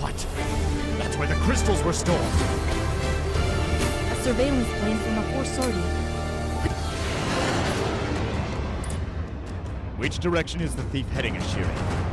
What? That's where the crystals were stored. A surveillance plane from the force Sortie. Which direction is the thief heading, Ashiri?